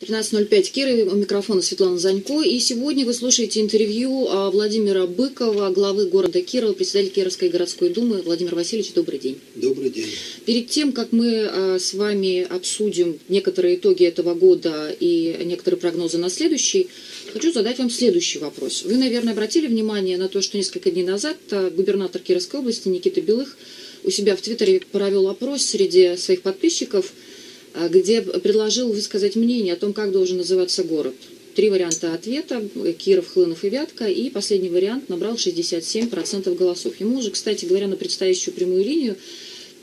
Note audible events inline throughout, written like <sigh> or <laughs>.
13.05 Киры, у микрофона Светлана Занько. И сегодня вы слушаете интервью а, Владимира Быкова, главы города Кирова, председателя Кировской городской думы. Владимир Васильевич, добрый день. Добрый день. Перед тем, как мы а, с вами обсудим некоторые итоги этого года и некоторые прогнозы на следующий, хочу задать вам следующий вопрос. Вы, наверное, обратили внимание на то, что несколько дней назад а, губернатор Кировской области Никита Белых у себя в Твиттере провел опрос среди своих подписчиков – где предложил высказать мнение о том, как должен называться город. Три варианта ответа – Киров, Хлынов и Вятка. И последний вариант набрал 67% голосов. Ему уже, кстати говоря, на предстоящую прямую линию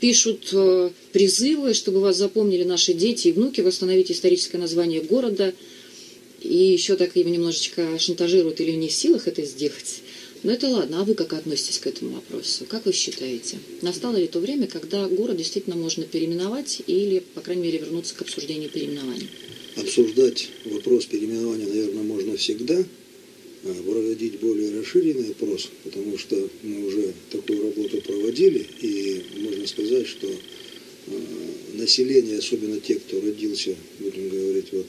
пишут э, призывы, чтобы вас запомнили наши дети и внуки, восстановить историческое название города. И еще так его немножечко шантажируют или не в силах это сделать. Но это ладно, а вы как относитесь к этому вопросу? Как вы считаете, настало ли то время, когда город действительно можно переименовать или, по крайней мере, вернуться к обсуждению переименования? Обсуждать вопрос переименования, наверное, можно всегда, а проводить более расширенный опрос, потому что мы уже такую работу проводили, и можно сказать, что а, население, особенно те, кто родился, будем говорить, вот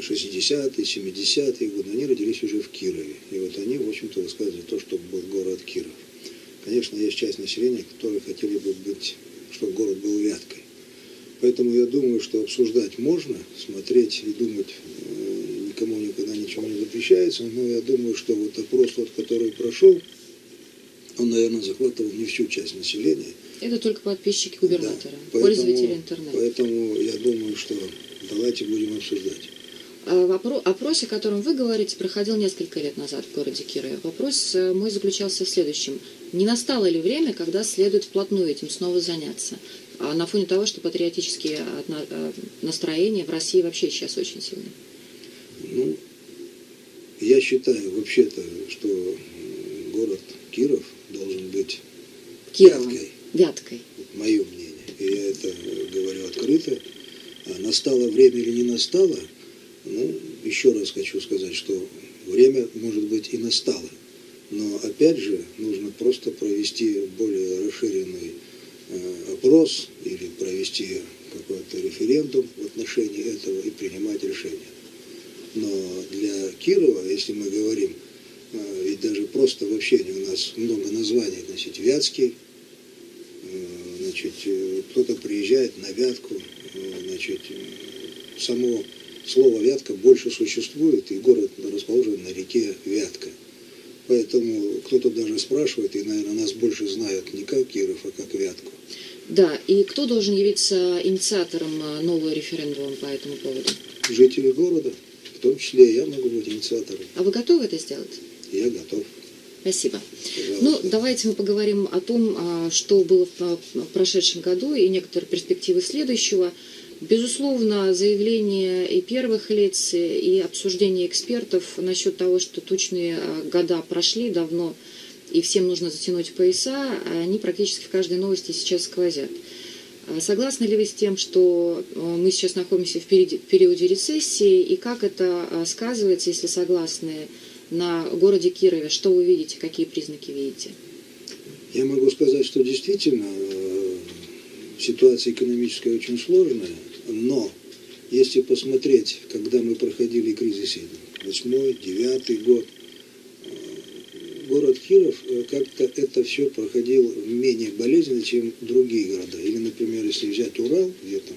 60-е, 70-е годы, они родились уже в Кирове. И вот они, в общем-то, высказывают то, чтобы был город Киров. Конечно, есть часть населения, которые хотели бы быть, чтобы город был Вяткой. Поэтому я думаю, что обсуждать можно, смотреть и думать э, никому никогда ничего не запрещается, но я думаю, что вот опрос, вот, который прошел, он, наверное, захватывал не всю часть населения. Это только подписчики губернатора, да, поэтому, пользователи интернета. Поэтому я думаю, что давайте будем обсуждать. Э, опрос, о котором вы говорите, проходил несколько лет назад в городе Кирове. Вопрос э, мой заключался в следующем. Не настало ли время, когда следует вплотную этим снова заняться? А на фоне того, что патриотические э, настроения в России вообще сейчас очень сильны. Ну, я считаю вообще-то, что город Киров должен быть Кировом. Вяткой. Вяткой. Мое мнение. И я это говорю открыто. А настало время или не настало – ну, еще раз хочу сказать, что время, может быть, и настало. Но, опять же, нужно просто провести более расширенный э, опрос или провести какой-то референдум в отношении этого и принимать решение. Но для Кирова, если мы говорим, э, ведь даже просто в общении у нас много названий, значит, Вятский, э, значит, э, кто-то приезжает на Вятку, э, значит, э, само слово «вятка» больше существует, и город расположен на реке Вятка. Поэтому кто-то даже спрашивает, и, наверное, нас больше знают не как Киров, а как Вятку. Да, и кто должен явиться инициатором а, нового референдума по этому поводу? Жители города, в том числе я могу быть инициатором. А вы готовы это сделать? Я готов. Спасибо. Пожалуйста. Ну, давайте мы поговорим о том, а, что было в прошедшем году и некоторые перспективы следующего. Безусловно, заявления и первых лиц, и обсуждения экспертов насчет того, что тучные а, года прошли давно, и всем нужно затянуть пояса, они практически в каждой новости сейчас сквозят. А согласны ли вы с тем, что а, мы сейчас находимся в периоде рецессии, и как это сказывается, если согласны, на городе Кирове? Что вы видите, какие признаки видите? Я могу сказать, что действительно э, ситуация экономическая очень сложная, но если посмотреть, когда мы проходили кризис восьмой, девятый год, э, город Киров э, как-то это все проходил менее болезненно, чем другие города. Или, например, если взять Урал, где там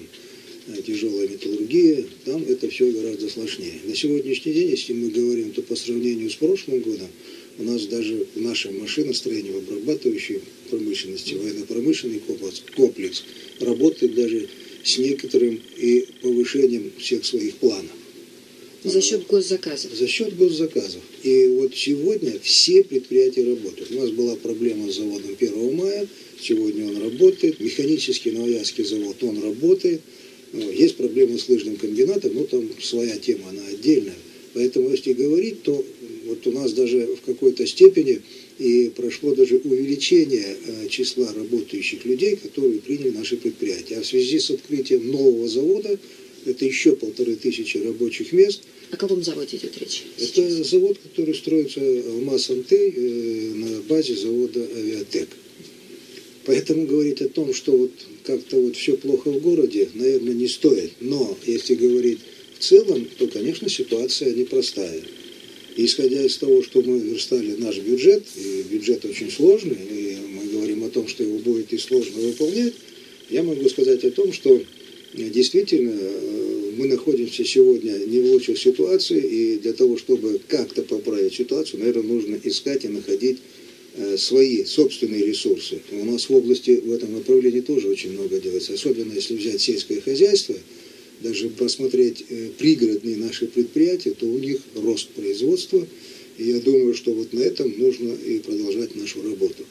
э, тяжелая металлургия, там это все гораздо сложнее. На сегодняшний день, если мы говорим, то по сравнению с прошлым годом, у нас даже в нашем машиностроении, в обрабатывающей промышленности, военно-промышленный комплекс, комплекс работает даже с некоторым и повышением всех своих планов. За счет госзаказов? За счет госзаказов. И вот сегодня все предприятия работают. У нас была проблема с заводом 1 мая, сегодня он работает. Механический Новоярский завод, он работает. Ну, есть проблемы с лыжным комбинатом, но там своя тема, она отдельная. Поэтому, если говорить, то вот у нас даже в какой-то степени и прошло даже увеличение э, числа работающих людей, которые приняли наши предприятия. А в связи с открытием нового завода, это еще полторы тысячи рабочих мест. О каком заводе идет речь? Это завод, который строится в Масанте э, на базе завода «Авиатек». Поэтому говорить о том, что вот как-то вот все плохо в городе, наверное, не стоит. Но если говорить в целом, то, конечно, ситуация непростая. Исходя из того, что мы верстали наш бюджет, и бюджет очень сложный, и мы говорим о том, что его будет и сложно выполнять, я могу сказать о том, что действительно э, мы находимся сегодня не в лучшей ситуации, и для того, чтобы как-то поправить ситуацию, наверное, нужно искать и находить э, свои собственные ресурсы. У нас в области в этом направлении тоже очень много делается, особенно если взять сельское хозяйство, даже посмотреть э, пригородные наши предприятия, то у них рост производства, и я думаю, что вот на этом нужно и продолжать нашу работу.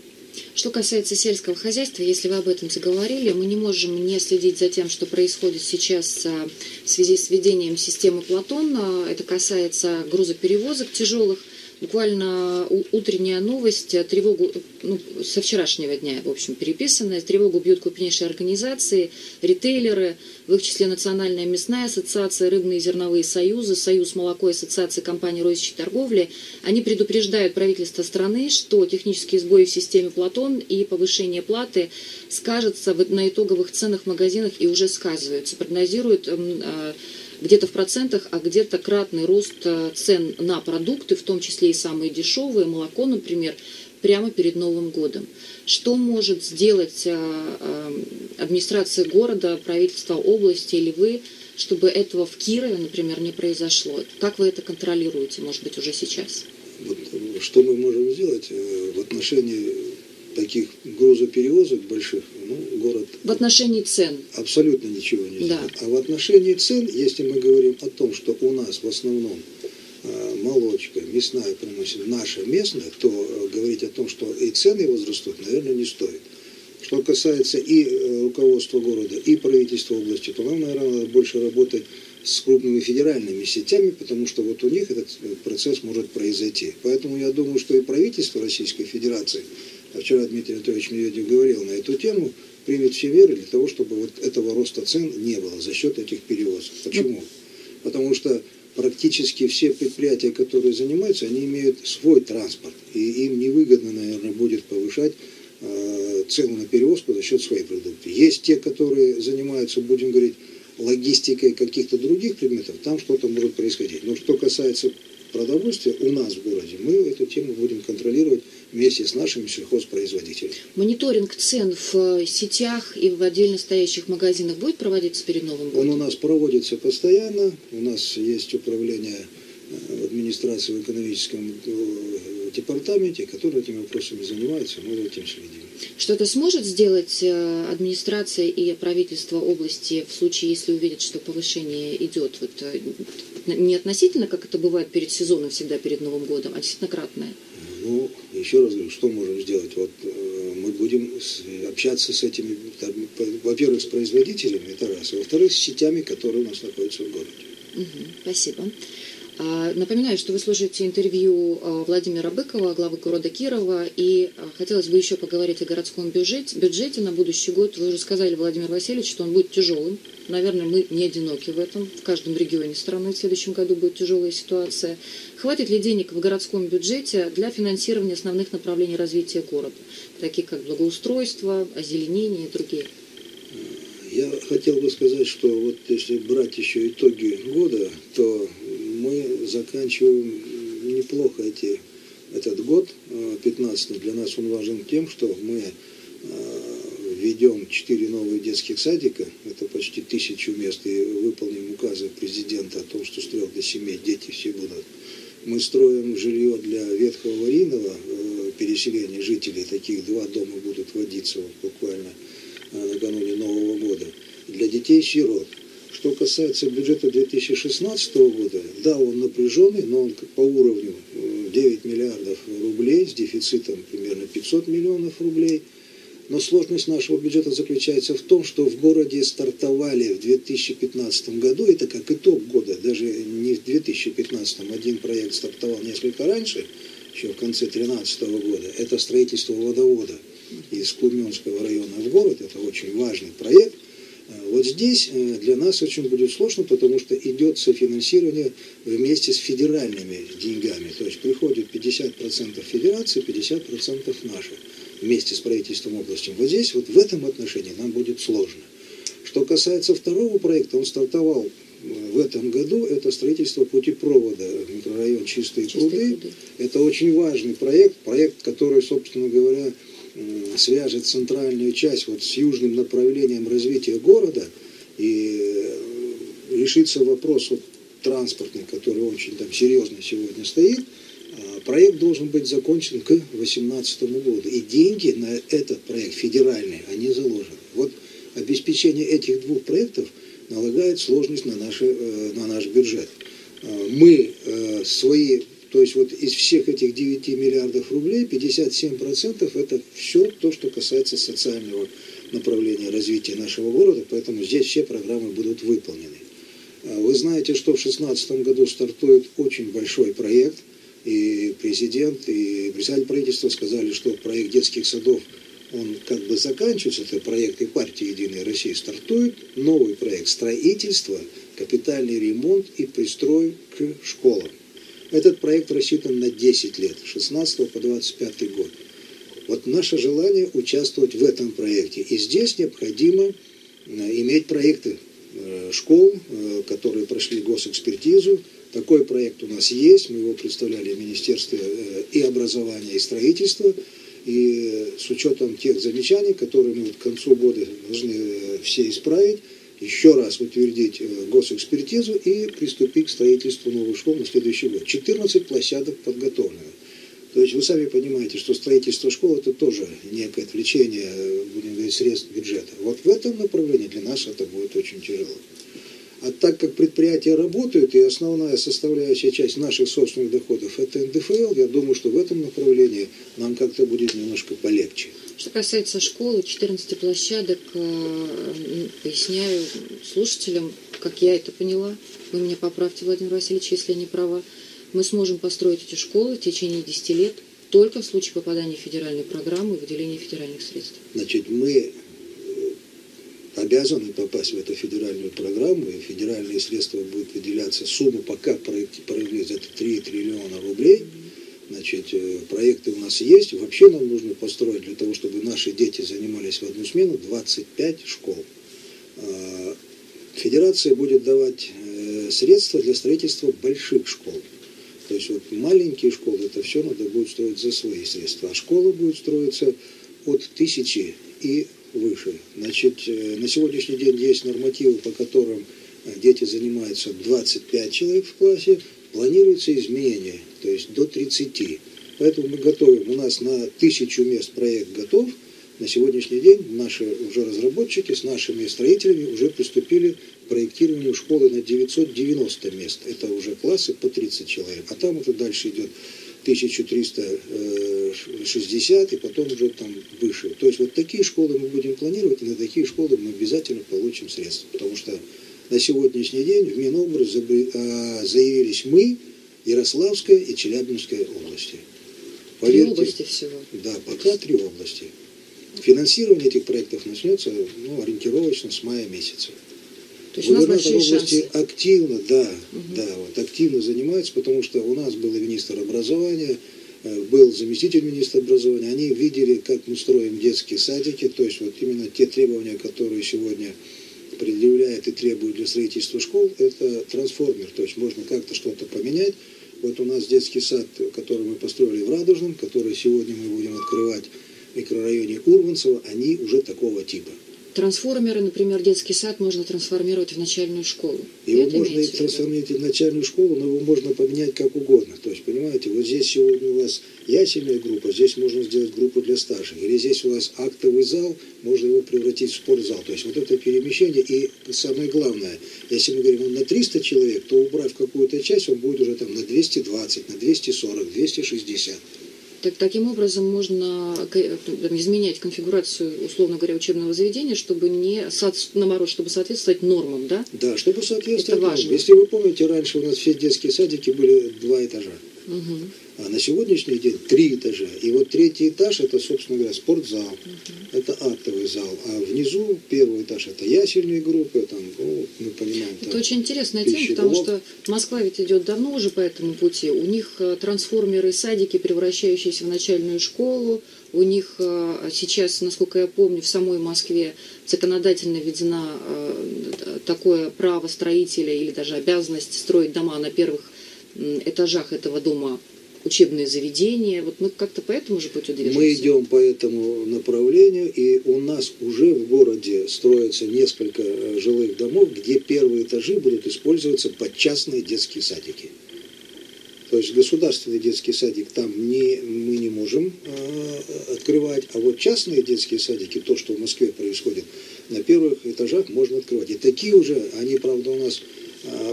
Что касается сельского хозяйства, если вы об этом заговорили, мы не можем не следить за тем, что происходит сейчас а, в связи с введением системы Платон. Это касается грузоперевозок тяжелых буквально утренняя новость, э, тревогу, ну, со вчерашнего дня, в общем, переписанная, тревогу бьют крупнейшие организации, ритейлеры, в их числе Национальная мясная ассоциация, рыбные и зерновые союзы, Союз молоко и ассоциации компаний розничной торговли. Они предупреждают правительство страны, что технические сбои в системе Платон и повышение платы скажется на итоговых ценах в магазинах и уже сказываются. Прогнозируют а, где-то в процентах, а где-то кратный рост э, цен на продукты, в том числе и самые дешевые, молоко, например, прямо перед Новым годом. Что может сделать э, э, администрация города, правительство области или вы, чтобы этого в Кирове, например, не произошло? Как вы это контролируете, может быть, уже сейчас? Вот, что мы можем сделать в отношении таких грузоперевозок больших, ну, город... В отношении цен? Абсолютно ничего не да. А в отношении цен, если мы говорим о том, что у нас в основном э, молочка, мясная промышленность наша местная, то э, говорить о том, что и цены возрастут, наверное, не стоит. Что касается и э, руководства города, и правительства области, то нам, наверное, надо больше работать с крупными федеральными сетями, потому что вот у них этот процесс может произойти. Поэтому я думаю, что и правительство Российской Федерации а вчера Дмитрий Анатольевич Медведев говорил на эту тему, примет все меры для того, чтобы вот этого роста цен не было за счет этих перевозок. Почему? Потому что практически все предприятия, которые занимаются, они имеют свой транспорт. И им невыгодно, наверное, будет повышать э, цену на перевозку за счет своей продукции. Есть те, которые занимаются, будем говорить, логистикой каких-то других предметов, там что-то может происходить. Но что касается продовольствия у нас в городе, мы эту тему будем контролировать вместе с нашими сельхозпроизводителями. Мониторинг цен в э, сетях и в отдельно стоящих магазинах будет проводиться перед Новым годом? Он у нас проводится постоянно. У нас есть управление э, администрации в экономическом э, департаменте, который этими вопросами занимается, мы этим следим. Что-то сможет сделать администрация и правительство области в случае, если увидят, что повышение идет? Вот, не относительно, как это бывает перед сезоном, всегда перед Новым годом, а действительно кратное? Ну, еще раз говорю, что можем сделать? Вот э, мы будем общаться с этими, во-первых, с производителями, это раз, а во-вторых, с сетями, которые у нас находятся в городе. Угу, спасибо. А, напоминаю, что вы слушаете интервью а, Владимира Быкова, главы города Кирова, и а, хотелось бы еще поговорить о городском бюджете, бюджете на будущий год. Вы уже сказали, Владимир Васильевич, что он будет тяжелым. Наверное, мы не одиноки в этом. В каждом регионе страны в следующем году будет тяжелая ситуация. Хватит ли денег в городском бюджете для финансирования основных направлений развития города, таких как благоустройство, озеленение и другие? Я хотел бы сказать, что вот если брать еще итоги года, то мы заканчиваем неплохо эти, этот год, 15 э, Для нас он важен тем, что мы э, введем 4 новые детских садика, это почти тысячу мест, и выполним указы президента о том, что с 3 до 7 дети все будут. Мы строим жилье для ветхого аварийного э, переселения жителей, таких два дома будут вводиться вот буквально накануне Нового года, для детей-сирот. Что касается бюджета 2016 года, да, он напряженный, но он по уровню 9 э, миллиардов рублей с дефицитом примерно 500 миллионов рублей. Но сложность нашего бюджета заключается в том, что в городе стартовали в 2015 году, это как итог года, даже не в 2015, один проект стартовал несколько раньше, еще в конце 2013 года, это строительство водовода из Куменского района в город, это очень важный проект – вот здесь э, для нас очень будет сложно, потому что идет софинансирование вместе с федеральными деньгами. То есть приходит 50% федерации, 50% наших. вместе с правительством области. Вот здесь, вот в этом отношении нам будет сложно. Что касается второго проекта, он стартовал э, в этом году, это строительство путепровода в микрорайон Чистые, Чистые пруды. пруды. Это очень важный проект, проект, который, собственно говоря, свяжет центральную часть вот с южным направлением развития города и э, решится вопрос вот транспортный, который очень там серьезно сегодня стоит. А, Проект должен быть закончен к 2018 году. И деньги на этот проект федеральный, они заложены. Вот обеспечение этих двух проектов налагает сложность на, наши, э, на наш бюджет. А, Мы э, свои, то есть вот из всех этих 9 миллиардов рублей, 57% это все то, что касается социального направления развития нашего города, поэтому здесь все программы будут выполнены. А Вы знаете, что в 2016 году стартует очень большой проект, и президент, и председатель правительства сказали, что проект детских садов, он как бы заканчивается, это проект и партии «Единая Россия» стартует, новый проект строительства, капитальный ремонт и пристрой к школам. Этот проект рассчитан на 10 лет, с 16 по 25 год. Вот наше желание участвовать в этом проекте. И здесь необходимо э, иметь проекты э, школ, э, которые прошли госэкспертизу. Такой проект у нас есть, мы его представляли в Министерстве и образования, и строительства. И с учетом тех замечаний, которые мы к концу года должны все исправить, еще раз утвердить э, госэкспертизу и приступить к строительству новых школ на следующий год. 14 площадок подготовлены. То есть вы сами понимаете, что строительство школ это тоже некое отвлечение, э, будем говорить, средств бюджета. Вот в этом направлении для нас это будет очень тяжело. А так как предприятия работают, и основная составляющая часть наших собственных доходов это НДФЛ, я думаю, что в этом направлении нам как-то будет немножко полегче. Что касается школы, 14 площадок, э, поясняю слушателям, как я это поняла. Вы меня поправьте, Владимир Васильевич, если я не права. Мы сможем построить эти школы в течение 10 лет только в случае попадания в федеральные программы и выделения федеральных средств. Значит, мы обязаны попасть в эту федеральную программу, и федеральные средства будут выделяться. Сумма пока проект- проявилась это 3 триллиона рублей. Значит, э, проекты у нас есть. Вообще нам нужно построить для того, чтобы наши дети занимались в одну смену 25 школ. А, Федерация будет давать э, средства для строительства больших школ. То есть вот маленькие школы, это все надо будет строить за свои средства. А школа будет строиться от тысячи и выше. Значит, э, на сегодняшний день есть нормативы, по которым э, дети занимаются 25 человек в классе, планируется изменение, то есть до 30. Поэтому мы готовим, у нас на тысячу мест проект готов, на сегодняшний день наши уже разработчики с нашими строителями уже приступили к проектированию школы на 990 мест. Это уже классы по 30 человек. А там уже дальше идет 1360 и потом уже там выше. То есть вот такие школы мы будем планировать, и на такие школы мы обязательно получим средства. Потому что на сегодняшний день в Минобраз забы- а, заявились мы, Ярославская и Челябинская области. Три Поверьте, области всего. да, пока три области. Финансирование этих проектов начнется ну, ориентировочно с мая месяца. То есть у нас Губернатор большие области шансы. активно, да, Мгм. да, вот активно занимается, потому что у нас был министр образования, э, был заместитель министра образования, они видели, как мы строим детские садики, то есть вот именно те требования, которые сегодня предъявляет и требует для строительства школ, это трансформер, то есть можно как-то что-то поменять. Вот у нас детский сад, который мы построили в Радужном, который сегодня мы будем открывать в микрорайоне Урванцево, они уже такого типа. Трансформеры, например, детский сад можно трансформировать в начальную школу. Его Это можно трансформировать в начальную школу, но его можно поменять как угодно. То есть, понимаете, вот здесь сегодня у вас ясельная группа, здесь можно сделать группу для старших. Или здесь у вас актовый зал, можно его превратить в спортзал. То есть вот это перемещение. И самое главное, если мы говорим он на 300 человек, то убрав какую-то часть, он будет уже там на 220, на 240, 260. Так, таким образом можно там, изменять конфигурацию, условно говоря, учебного заведения, чтобы не наоборот, чтобы соответствовать нормам, да? Да, чтобы соответствовать. Это важно. Если вы помните, раньше у нас все детские садики были два этажа. Угу. А на сегодняшний день три этажа. И вот третий этаж это, собственно говоря, спортзал. Угу. Это актовый зал. А внизу первый этаж это ясельные группы. Там, ну, мы понимаем, Это там, очень интересная тема, потому что Москва ведь идет давно уже по этому пути. У них э, трансформеры, садики, превращающиеся в начальную школу. У них э, сейчас, насколько я помню, в самой Москве законодательно введено э, такое право строителя или даже обязанность строить дома на первых этажах этого дома учебные заведения. Вот мы как-то по этому же пути движемся. Мы идем по этому направлению, и у нас уже в городе строится несколько э, жилых домов, где первые этажи будут использоваться под частные детские садики. То есть государственный детский садик там не, мы не можем э, открывать, а вот частные детские садики, то, что в Москве происходит, на первых этажах можно открывать. И такие уже, они, правда, у нас,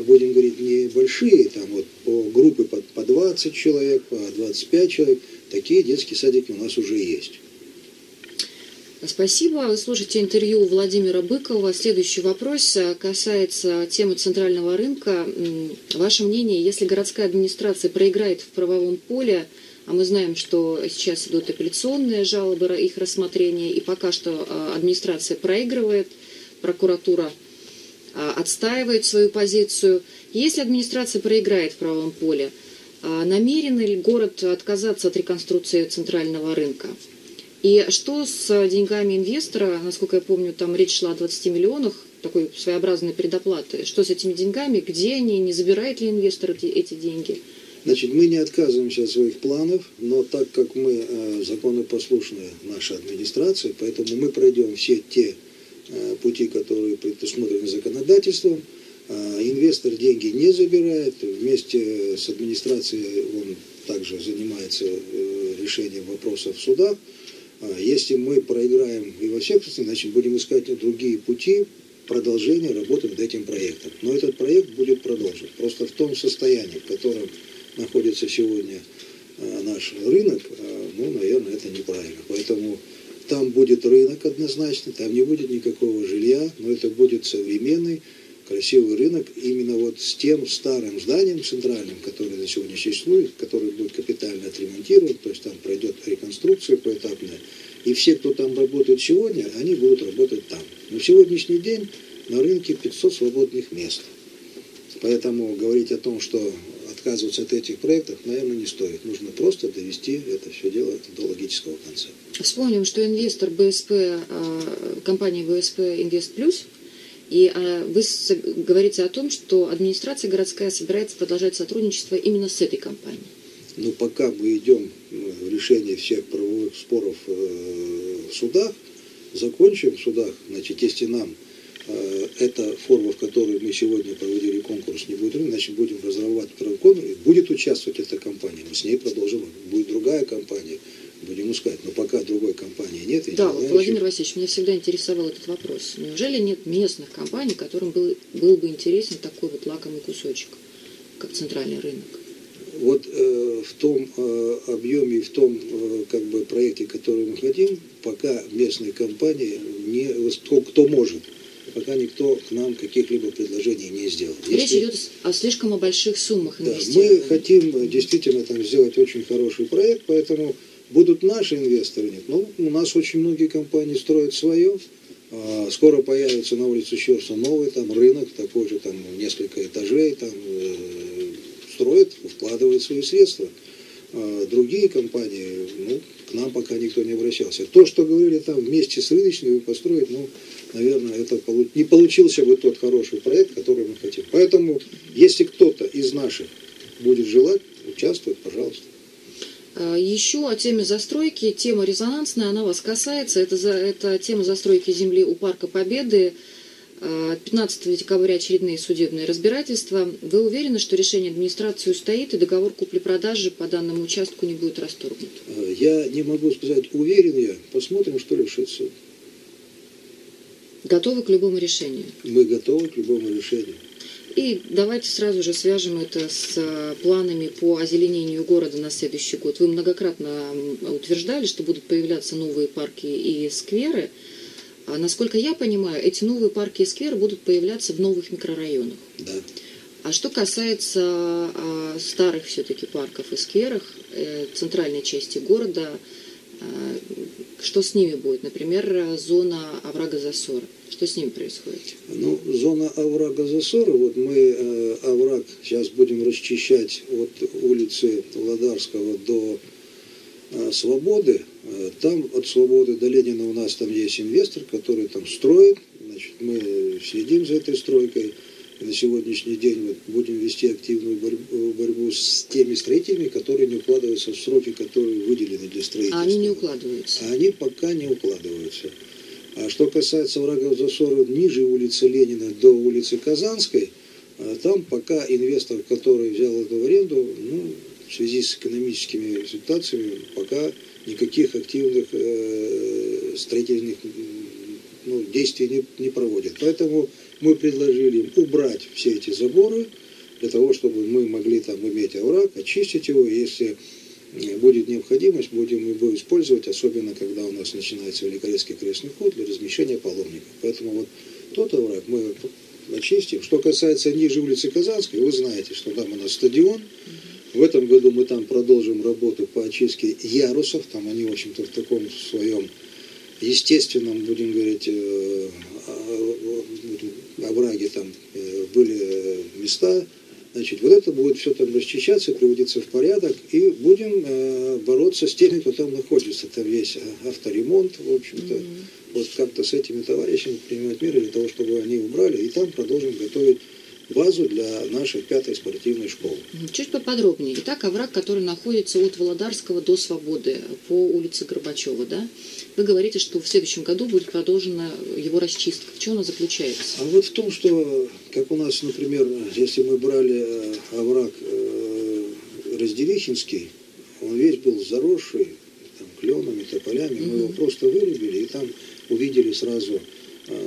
будем говорить, небольшие, там вот по группы по, по 20 человек, по 25 человек, такие детские садики у нас уже есть. Спасибо. Вы слушаете интервью Владимира Быкова. Следующий вопрос э, касается темы центрального рынка. Ваше мнение, если городская администрация проиграет в правовом поле, а мы знаем, что сейчас идут апелляционные жалобы, их рассмотрение, и пока что э, администрация проигрывает, прокуратура а, отстаивает свою позицию. Если администрация проиграет в правовом поле, а, намерен ли город отказаться от реконструкции центрального рынка? И что с деньгами инвестора, насколько я помню, там речь шла о 20 миллионах, такой своеобразной предоплаты. Что с этими деньгами, где они, не забирает ли инвестор эти, деньги? Значит, мы не отказываемся от своих планов, но так как мы э, законопослушная наша администрация, поэтому мы пройдем все те пути, которые предусмотрены законодательством. Э, инвестор деньги не забирает, вместе с администрацией он также занимается э, решением вопросов в судах. А Если мы проиграем и во всех значит, будем искать другие пути продолжения работы над этим проектом. Но этот проект будет продолжен. Просто в том состоянии, в котором находится сегодня э, наш рынок, э, ну, наверное, это неправильно. Поэтому там будет рынок однозначно, там не будет никакого жилья, но это будет современный, красивый рынок именно вот с тем старым зданием центральным, которое на сегодня существует, которое будет капитально отремонтирован, то есть там пройдет реконструкция поэтапная. И все, кто там работает сегодня, они будут работать там. В сегодняшний день на рынке 500 свободных мест. Поэтому говорить о том, что отказываться от этих проектов, наверное, не стоит. Нужно просто довести это все дело до логического конца. Вспомним, что инвестор БСП, э, компания БСП Инвест Плюс, и э, вы говорите о том, что администрация городская собирается продолжать сотрудничество именно с этой компанией. Но пока мы идем э, в решение всех правовых споров в судах, закончим в судах, значит, если нам эта форма, в которой мы сегодня проводили конкурс, не будет, рынка, значит, будем разрабатывать правовой конкурс, будет участвовать эта компания, мы с ней продолжим, будет другая компания, будем искать, но пока другой компании нет. Да, вот, Владимир Васильевич, меня всегда интересовал этот вопрос. Неужели нет местных компаний, которым был, был бы интересен такой вот лакомый кусочек, как центральный рынок? Вот э, в том э, объеме и в том э, как бы проекте, который мы хотим, пока местные компании не кто, кто может, пока никто к нам каких-либо предложений не сделал. Речь Если- идет о слишком о больших суммах да, мы хотим э, действительно там сделать очень хороший проект, поэтому будут наши инвесторы, нет. Ну, у нас очень многие компании строят свое. А, Скоро появится на улице Щерса новый там рынок, такой же там несколько этажей, там э, строят, вкладывают свои средства. А Другие компании, ну, к нам пока никто не обращался. То, что говорили там вместе с рыночными построить, ну, наверное, это не получился бы тот хороший проект, который мы хотим. Поэтому, если кто-то из наших будет желать участвовать, пожалуйста. А, Еще о теме застройки. Тема резонансная, она вас касается. Это, за, это тема застройки земли у Парка Победы. А, 15 декабря очередные судебные разбирательства. Вы уверены, что решение администрации устоит и договор купли-продажи по данному участку не будет расторгнут? Э, Я не могу сказать, уверен я. Посмотрим, что решит суд. Готовы к любому решению? Мы готовы к любому решению. И давайте сразу же свяжем это с а, планами по озеленению города на следующий год. Вы многократно утверждали, что будут появляться новые парки и скверы. А насколько я понимаю, эти новые парки и скверы будут появляться в новых микрорайонах. Да. А что касается а, старых все-таки парков и скверов, э, центральной части города, что с ними будет? Например, зона оврага Засора. Что с ними происходит? Ну, зона оврага Засора, вот мы э, овраг сейчас будем расчищать от улицы Владарского до э, Свободы. Э, там от Свободы до Ленина у нас там есть инвестор, который там строит. Значит, мы следим за этой стройкой. На сегодняшний день вот будем вести активную борьбу, борьбу с теми строителями, которые не укладываются в сроки, которые выделены для строительства. А они не укладываются? А они пока не укладываются. А что касается врагов засора ниже улицы Ленина до улицы Казанской, а там пока инвестор, который взял эту в аренду, ну, в связи с экономическими ситуациями, пока никаких активных э, строительных ну, действий не, не проводит. Поэтому мы предложили им убрать все эти заборы, для того, чтобы мы могли там иметь овраг, очистить его, если э, будет необходимость, будем его использовать, особенно когда у нас начинается Великорецкий крестный ход для размещения паломников. Поэтому вот тот овраг мы очистим. Что касается ниже улицы Казанской, вы знаете, что там у нас стадион. В этом году мы там продолжим работу по очистке ярусов. Там они, в общем-то, в таком своем естественном, будем говорить, э, овраге там э, были места, значит, вот это будет все там расчищаться, приводиться в порядок, и будем э, бороться с теми, кто там находится. Там весь авторемонт, в общем-то. Mm-hmm. Вот как-то с этими товарищами принимать меры для того, чтобы они убрали, и там продолжим готовить базу для нашей пятой спортивной школы. Чуть поподробнее. Итак, овраг, который находится от Володарского до Свободы по улице Горбачева, да? Вы говорите, что в следующем году будет продолжена его расчистка. В чем она заключается? А вот в том, что, как у нас, например, если мы брали э, овраг э, Разделихинский, он весь был заросший, там, кленами, тополями, мы его просто вырубили, и там увидели сразу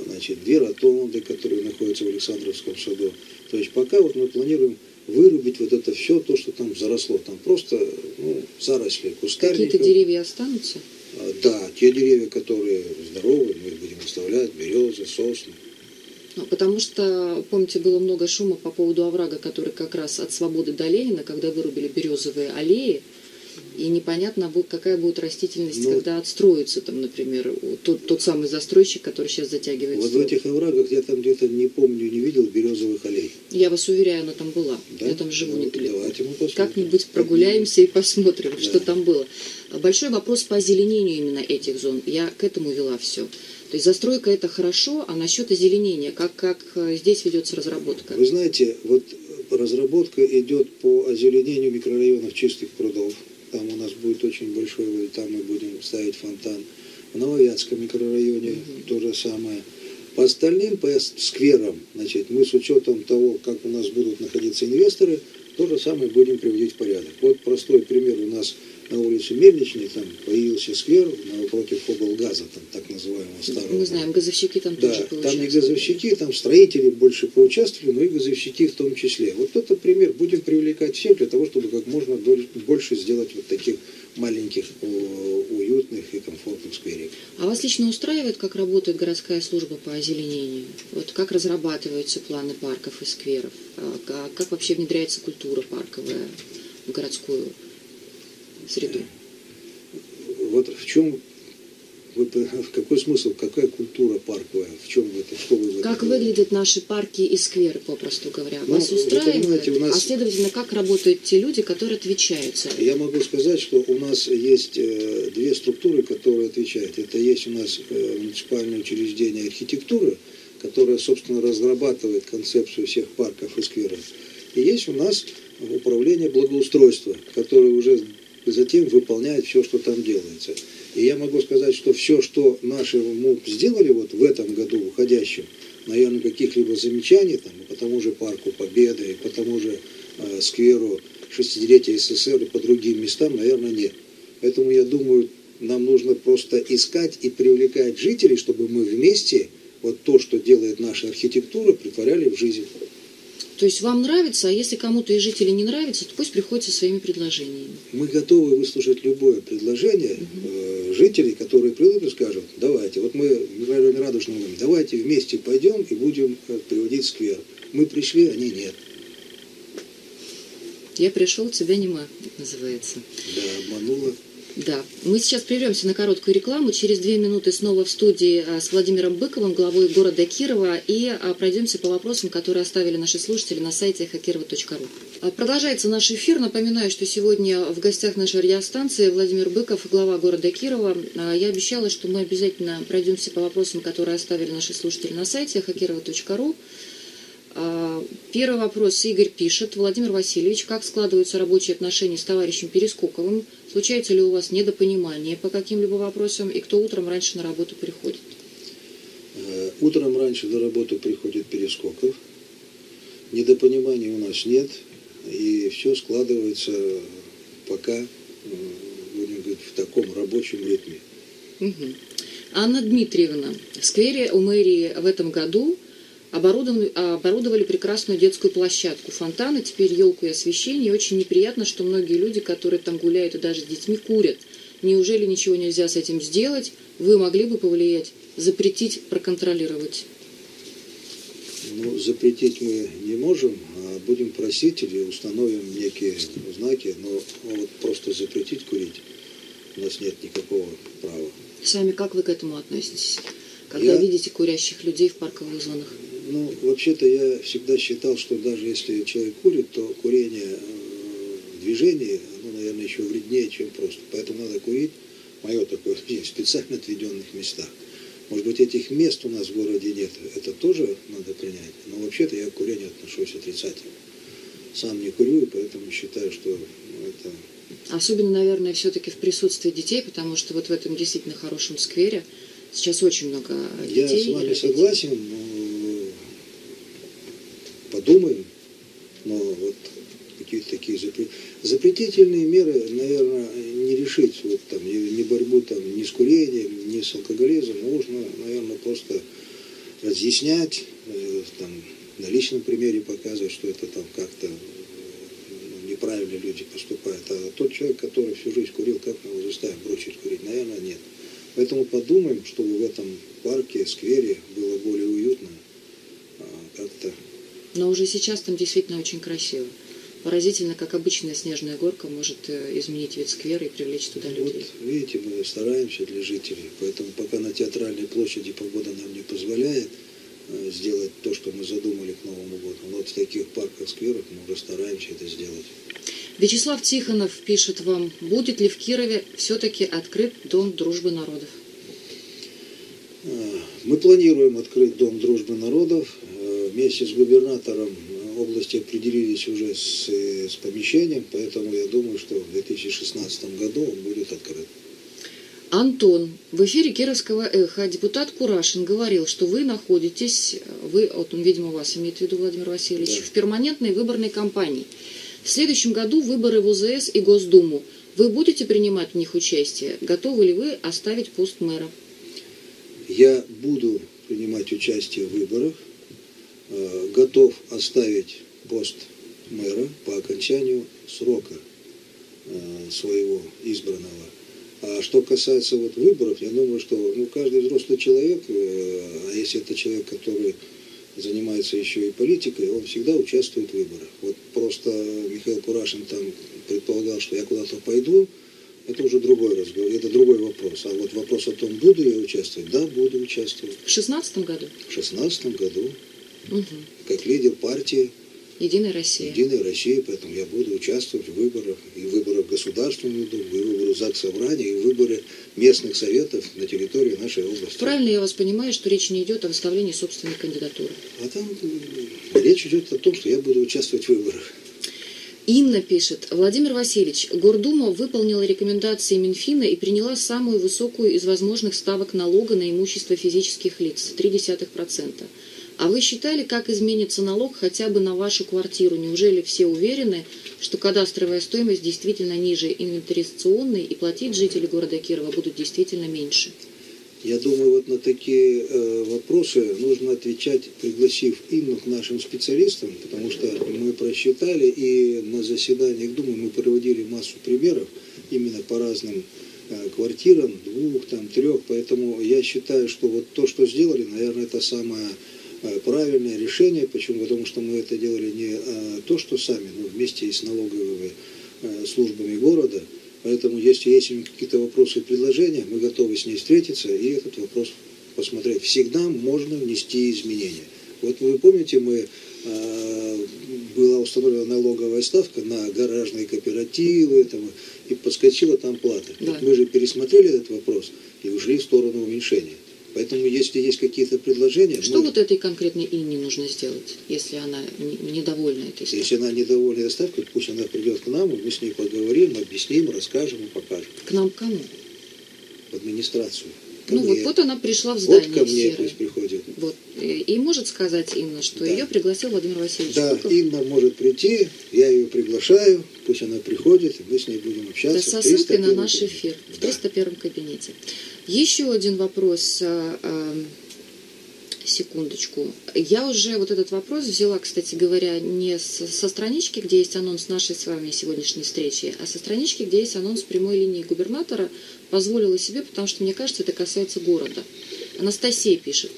значит, две ротонды, которые находятся в Александровском саду. То есть пока вот мы планируем вырубить вот это все, то, что там заросло. Там просто ну, заросли кустарников. Какие-то деревья останутся? А, да, те деревья, которые здоровые, мы будем оставлять, березы, сосны. Ну, потому что, помните, было много шума по поводу оврага, который как раз от Свободы до Ленина, когда вырубили березовые аллеи, и непонятно, какая будет растительность, ну, когда отстроится, там, например, тот, тот самый застройщик, который сейчас затягивает. Вот в этих оврагах я там где-то не помню, не видел березовых аллей. Я вас уверяю, она там была. Да? Я там живу ну, недалеко. Давайте мы посмотрим. Как-нибудь прогуляемся и посмотрим, да. что там было. Большой вопрос по озеленению именно этих зон. Я к этому вела все. То есть застройка это хорошо, а насчет озеленения, как, как э, здесь ведется разработка? Вы знаете, вот разработка идет по озеленению микрорайонов чистых прудов. Будет очень большой, там мы будем ставить фонтан. В Нововятском микрорайоне mm-hmm. то же самое. По остальным, по скверам, значит, мы с учетом того, как у нас будут находиться инвесторы, то же самое будем приводить в порядок. Вот простой пример у нас на улице Мельничной, там появился сквер напротив облгаза, там так называемого старого. Мы знаем, газовщики там да, тоже получаются. там и газовщики, там строители больше поучаствовали, но и газовщики в том числе. Вот это пример. Будем привлекать всех для того, чтобы как можно больше сделать вот таких маленьких, уютных и комфортных скверик. А вас лично устраивает, как работает городская служба по озеленению? Вот как разрабатываются планы парков и скверов? А как вообще внедряется культура парковая в городскую среду. Вот в чем в какой смысл, какая культура парковая, в чем это, что вы Как выглядят наши парки и скверы, попросту говоря? Ну, Вас устраивает? у нас... А следовательно, как работают те люди, которые отвечают за это? Я могу сказать, что у нас есть э, две структуры, которые отвечают. Это есть у нас э, муниципальное учреждение архитектуры, которое, собственно, разрабатывает концепцию всех парков и скверов. И есть у нас управление благоустройства, которое уже затем выполняет все, что там делается. И я могу сказать, что все, что наши МУП сделали вот в этом году, уходящем, наверное, каких-либо замечаний там, и по тому же парку Победы, и по тому же э, скверу шестидесятилетия СССР и по другим местам, наверное, нет. Поэтому я думаю, нам нужно просто искать и привлекать жителей, чтобы мы вместе вот то, что делает наша архитектура, притворяли в жизнь. То есть вам нравится, а если кому-то из жителей не нравится, то пусть приходят со своими предложениями. Мы готовы выслушать любое предложение угу. жителей, которые придут и скажут, давайте, вот мы в районе Радужного, давайте вместе пойдем и будем э, приводить сквер. Мы пришли, они нет. Я пришел, тебя нема, называется. Да, обманула. Да. Мы сейчас прервемся на короткую рекламу. Через две минуты снова в студии а, с Владимиром Быковым, главой города Кирова, и а, пройдемся по вопросам, которые оставили наши слушатели на сайте хакирова.ру. А, продолжается наш эфир. Напоминаю, что сегодня в гостях нашей радиостанции Владимир Быков, глава города Кирова. Я обещала, что мы обязательно пройдемся по вопросам, которые оставили наши слушатели на сайте хакирова.ру. А, первый вопрос Игорь пишет. Владимир Васильевич, как складываются рабочие отношения с товарищем Перескоковым? Случается ли у вас недопонимание по каким-либо вопросам? И кто утром раньше на работу приходит? Э, утром раньше на работу приходит Перескоков. Недопонимания у нас нет. И все складывается пока, будем говорить, в таком рабочем ритме. Угу. Анна Дмитриевна, в сквере у мэрии в этом году оборудовали, оборудовали прекрасную детскую площадку, фонтаны, теперь елку и освещение. И очень неприятно, что многие люди, которые там гуляют и даже с детьми, курят. Неужели ничего нельзя с этим сделать? Вы могли бы повлиять, запретить, проконтролировать? Ну, запретить мы не можем, а будем просить или установим некие знаки, но вот просто запретить курить у нас нет никакого права. Сами как вы к этому относитесь, когда Я... видите курящих людей в парковых зонах? Ну, вообще-то я всегда считал, что даже если человек курит, то курение э, в движении, оно, наверное, еще вреднее, чем просто. Поэтому надо курить, мое такое <laughs> мнение, в специально отведенных местах. Может быть, этих мест у нас в городе нет, это тоже надо принять. Но вообще-то я к курению отношусь отрицательно. Сам не курю, и поэтому считаю, что это... Особенно, наверное, все-таки в присутствии детей, потому что вот в этом действительно хорошем сквере сейчас очень много детей. Я с вами согласен, но подумаем, но вот какие-то такие запрет... запретительные меры, наверное, не решить вот там ни борьбу там ни с курением, ни с алкоголизмом, нужно, наверное, просто разъяснять, э, там, на личном примере показывать, что это там как-то ну, неправильно люди поступают. А тот человек, который всю жизнь курил, как мы его заставим бросить курить? Наверное, нет. Поэтому подумаем, чтобы в этом парке, сквере было более уютно, но уже сейчас там действительно очень красиво. Поразительно, как обычная снежная горка может э, изменить вид сквера и привлечь туда людей. Вот, видите, мы стараемся для жителей, поэтому пока на театральной площади погода нам не позволяет э, сделать то, что мы задумали к Новому году. Но вот в таких парках, скверах мы уже стараемся это сделать. Вячеслав Тихонов пишет вам, будет ли в Кирове все-таки открыт Дом дружбы народов? Э, мы планируем открыть Дом дружбы народов вместе с губернатором области определились уже с, с помещением, поэтому я думаю, что в 2016 году он будет открыт. Антон, в эфире Кировского эхо депутат Курашин говорил, что вы находитесь, вы, вот он, видимо, вас имеет в виду, Владимир Васильевич, да. в перманентной выборной кампании. В следующем году выборы в УЗС и Госдуму. Вы будете принимать в них участие? Готовы ли вы оставить пост мэра? Я буду принимать участие в выборах. Э, готов оставить пост мэра по окончанию срока э, своего избранного. А что касается вот выборов, я думаю, что ну, каждый взрослый человек, э, а если это человек, который занимается еще и политикой, он всегда участвует в выборах. Вот просто Михаил Курашин там предполагал, что я куда-то пойду, это уже другой разговор, это другой вопрос. А вот вопрос о том, буду я участвовать, да, буду участвовать. В шестнадцатом году? В шестнадцатом году угу. как лидер партии Единая Россия. Единая Россия, поэтому я буду участвовать в выборах, и в выборах Государственную Думу, и в выборах ЗАГС Собрания, и в выборы местных советов на территории нашей области. Правильно я вас понимаю, что речь не идет о выставлении собственной кандидатуры? А там речь идет о том, что я буду участвовать в выборах. Инна пишет, Владимир Васильевич, Гордума выполнила рекомендации Минфина и приняла самую высокую из возможных ставок налога на имущество физических лиц – 0,3%. А вы считали, как изменится налог хотя бы на вашу квартиру? Неужели все уверены, что кадастровая стоимость действительно ниже инвентаризационной и платить жители города Кирова будут действительно меньше? Я думаю, вот на такие э, вопросы нужно отвечать, пригласив Инну к нашим специалистам, потому что мы просчитали, и на заседаниях Думы мы проводили массу примеров именно по разным э, квартирам, двух, там, трех, поэтому я считаю, что вот то, что сделали, наверное, это самое правильное решение. Почему? Потому что мы это делали не а, то, что сами, но вместе и с налоговыми э, службами города. Поэтому, если есть какие-то вопросы и предложения, мы готовы с ней встретиться и этот вопрос посмотреть. Всегда можно внести изменения. Вот вы помните, мы э, была установлена налоговая ставка на гаражные кооперативы там, и подскочила там плата. Да. Мы же пересмотрели этот вопрос и ушли в сторону уменьшения. Поэтому, если есть какие-то предложения... Что мы, вот этой конкретной Инне нужно сделать, если она не- недовольна этой ставкой? Если она недовольна этой ставкой, пусть она придет к нам, и мы с ней поговорим, объясним, расскажем и покажем. К нам к кому? В администрацию. Ну вот, мне. вот она пришла в Вот здание ко мне пусть приходит. Вот. И, может сказать Инна, что Да. ее пригласил Владимир Васильевич Да, Жуков. Инна может прийти, я ее приглашаю, пусть она приходит, и мы с ней будем общаться. Это со ссылкой на 301 наш эфир в Да. 301 кабинете. Еще один вопрос. Секундочку. Я уже вот этот вопрос взяла, кстати говоря, не со странички, где есть анонс нашей с вами сегодняшней встречи, а со странички, где есть анонс прямой линии губернатора. Позволила себе, потому что, мне кажется, это касается города. Анастасия пишет.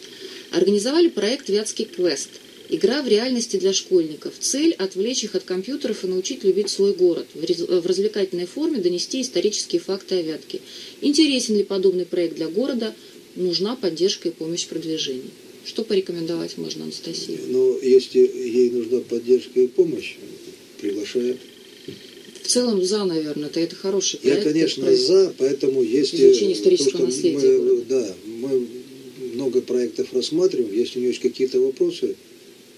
Организовали проект «Вятский квест». Игра в реальности для школьников. Цель – отвлечь их от компьютеров и научить любить свой город. В развлекательной форме донести исторические факты о Вятке. Интересен ли подобный проект для города? Нужна поддержка и помощь в продвижении. Что порекомендовать можно Анастасии? Но если ей нужна поддержка и помощь, приглашаю. В целом за, наверное, это, это хороший Я, проект. конечно, проект. за, поэтому если... Изучение исторического то, наследия мы, города. Да, мы много проектов рассматриваем. Если у нее есть какие-то вопросы,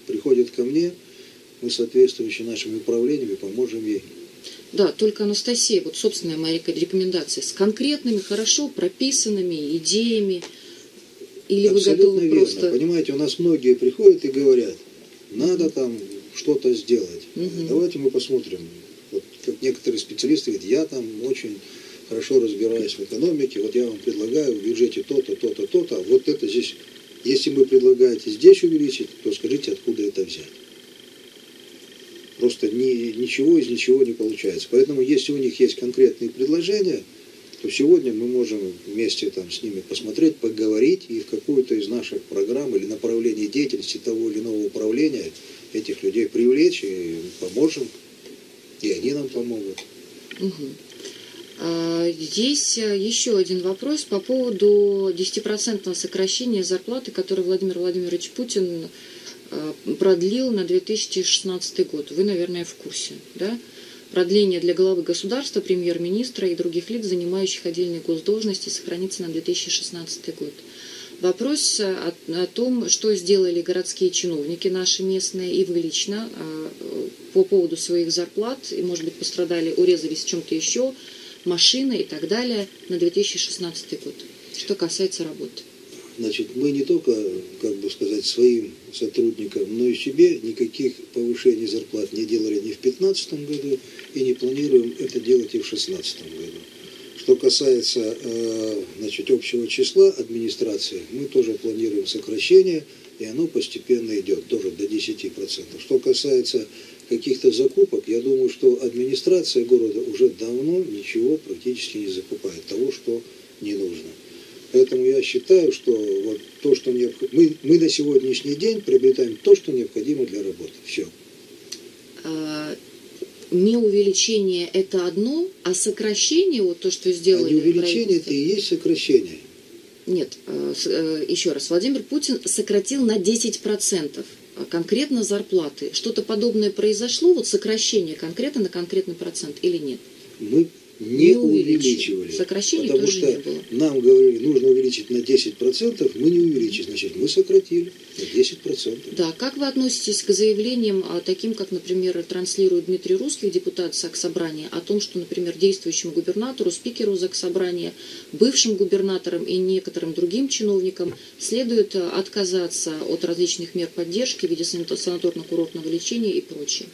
приходит ко мне, мы соответствующие нашими управлениями поможем ей. Да, только Анастасия, вот собственная моя рек- рекомендация, с конкретными, хорошо прописанными идеями, или вы Абсолютно готовы верно. просто... Понимаете, у нас многие приходят и говорят, надо там что-то сделать. Мгм. Давайте мы посмотрим. Вот как некоторые специалисты говорят, я там очень хорошо разбираюсь в экономике, вот я вам предлагаю в бюджете то-то, то-то, то-то, а вот это здесь, если вы предлагаете здесь увеличить, то скажите, откуда это взять. Просто ни, ничего из ничего не получается. Поэтому, если у них есть конкретные предложения, то сегодня мы можем вместе там с ними посмотреть, поговорить и в какую-то из наших программ или направлений деятельности того или иного управления этих людей привлечь и поможем, и они нам помогут. А, Есть э, еще один вопрос по поводу 10% сокращения зарплаты, которое Владимир Владимирович Путин э, продлил на 2016 год. Вы, наверное, в курсе, да? Продление для главы государства, премьер-министра и других лиц, занимающих отдельные госдолжности, сохранится на 2016 год. Вопрос э, о, о том, что сделали городские чиновники наши местные и вы лично э, по поводу своих зарплат, и, может быть, пострадали, урезались в чем-то еще, машины и так далее на 2016 год. Что касается работы. Значит, мы не только, как бы сказать, своим сотрудникам, но и себе никаких повышений зарплат не делали ни в 2015 году и не планируем это делать и в 2016 году. Что касается э, значит, общего числа администрации, мы тоже планируем сокращение, и оно постепенно идет, тоже до 10%. Что касается каких-то закупок, я думаю, что администрация города уже давно ничего практически не закупает, того, что не нужно. Поэтому я считаю, что вот то, что необх- мы, мы на сегодняшний день приобретаем то, что необходимо для работы. Все. А, Не увеличение это одно, а сокращение, вот то, что А сделали не увеличение, это и есть сокращение. Нет, э, э, еще раз, Владимир Путин сократил на 10% а конкретно зарплаты. Что-то подобное произошло, вот сокращение конкретно на конкретный процент или нет? Мы не, увеличивали. Сокращений потому тоже что не было. нам говорили, нужно увеличить на 10%, мы не увеличили. Значит, мы сократили на 10%. Да, как вы относитесь к заявлениям, а, таким, как, например, транслирует Дмитрий Русских, депутат Заксобрания, о том, что, например, действующему губернатору, спикеру Заксобрания, бывшим губернаторам и некоторым другим чиновникам следует а, отказаться от различных мер поддержки в виде санаторно-курортного лечения и прочее?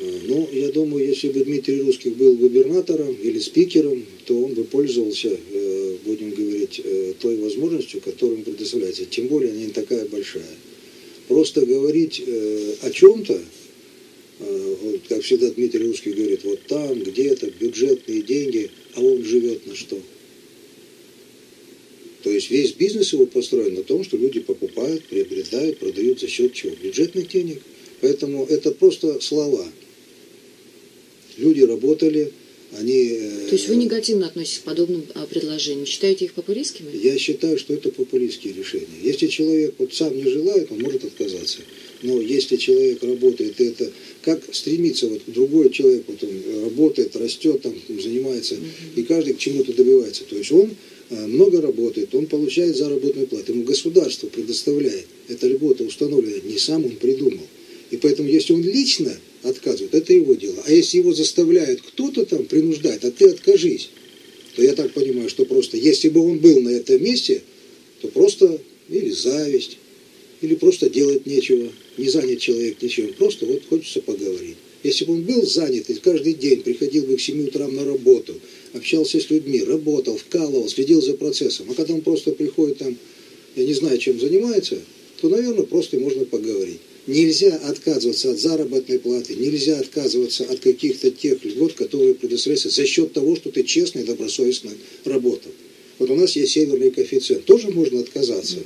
Ну, я думаю, если бы Дмитрий Русских был губернатором или спикером, то он бы пользовался, э, будем говорить, э, той возможностью, которая ему предоставляется. Тем более она не такая большая. Просто говорить э, о чем-то, вот, как всегда Дмитрий Русский говорит, вот там, где-то, бюджетные деньги, а он живет на что? То есть весь бизнес его построен на том, что люди покупают, приобретают, продают за счет чего? Бюджетных денег. Поэтому это просто слова. Люди работали, они... э, То есть вы негативно относитесь к подобным а, предложениям? Считаете их популистскими? Я считаю, что это популистские решения. Если человек вот сам не желает, он может отказаться. Но если человек работает, это как стремится вот другой человек, вот он работает, растет, там, занимается, и каждый к чему-то добивается. То есть он э, много работает, он получает заработную плату, ему государство предоставляет. Эта льгота установлена, не сам он придумал. И поэтому, если он лично отказывает, это его дело. А если его заставляют кто-то там, принуждает, а ты откажись, то я так понимаю, что просто, если бы он был на этом месте, то просто или зависть, или просто делать нечего, не занят человек ничем, просто вот хочется поговорить. Если бы он был занят и каждый день приходил бы к 7 утрам на работу, общался с людьми, работал, вкалывал, следил за процессом, а когда он просто приходит там, я не знаю, чем занимается, то, наверное, просто можно поговорить. Нельзя отказываться от заработной платы, нельзя отказываться от каких-то тех льгот, которые предоставляются за счет того, что ты честно и добросовестно работал. Вот у нас есть северный коэффициент, тоже можно отказаться.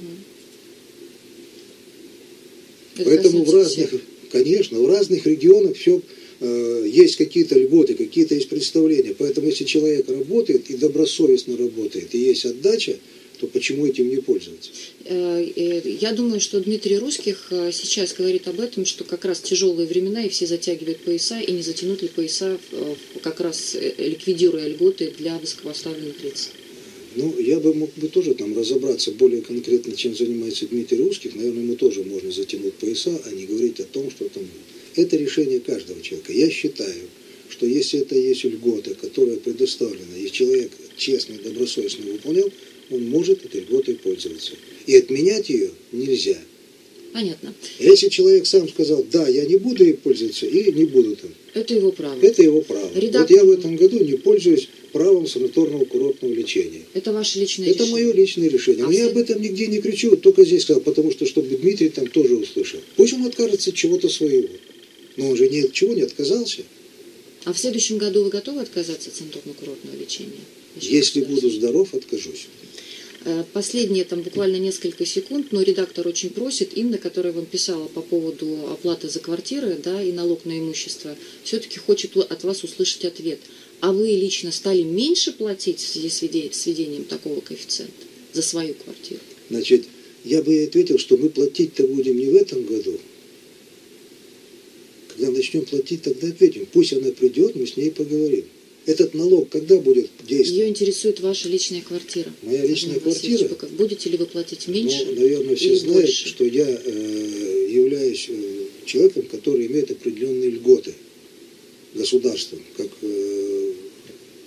Это Поэтому в разных, всех. конечно, в разных регионах все есть какие-то льготы, какие-то есть представления. Поэтому если человек работает и добросовестно работает, и есть отдача, то почему этим не пользоваться? Э, э, Я думаю, что Дмитрий Русских э, сейчас говорит об этом, что как раз тяжелые времена, и все затягивают пояса, и не затянут ли пояса, как раз ликвидируя льготы для высокопоставленных лиц. Ну, я бы мог бы тоже там разобраться более конкретно, чем занимается Дмитрий Русских. Наверное, ему тоже можно затянуть пояса, а не говорить о том, что там... Это решение каждого человека. Я считаю, что если это есть льгота, которая предоставлена, и человек честно и добросовестно выполнял, он может этой льготой пользоваться. И отменять ее нельзя. Понятно. А Если человек сам сказал, да, я не буду ей пользоваться, и не буду там, Это его право. это его право. Редак- Вот я в этом году не пользуюсь правом санаторного курортного лечения. Это ваше личное Это решение. мое личное решение. А Но я все- об этом нигде не кричу, только здесь сказал, потому что, чтобы Дмитрий там тоже услышал. Пусть он откажется от чего-то своего. Но он же ни от чего не отказался. А в следующем году вы готовы отказаться от санаторно-курортного лечения? Если буду здоров, откажусь. Э, Последние там буквально несколько секунд, но редактор очень просит, Инна, которая вам писала по поводу оплаты за квартиры да, и налог на имущество, все-таки хочет от вас услышать ответ. А вы лично стали меньше платить в связи с введе- с введением такого коэффициента за свою квартиру? Значит, я бы ответил, что мы платить-то будем не в этом году. Когда начнем платить, тогда ответим. Пусть она придет, мы с ней поговорим. Этот налог когда будет действовать? Ее интересует ваша личная квартира. Моя личная квартира? Быков. Будете ли вы платить меньше? Ну, наверное, все знают, больше? что я э, являюсь э, человеком, который имеет определенные льготы государством, как э,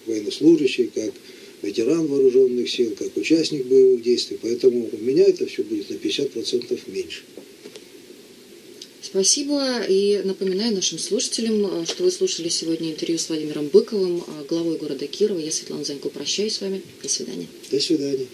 военнослужащий, как ветеран вооруженных сил, как участник боевых действий. Поэтому у меня это все будет на 50% меньше. Спасибо. И напоминаю нашим слушателям, э, что вы слушали сегодня интервью с Владимиром Быковым, э, главой города Кирова. Я, Светлана Занько, прощаюсь с вами. До свидания. До свидания.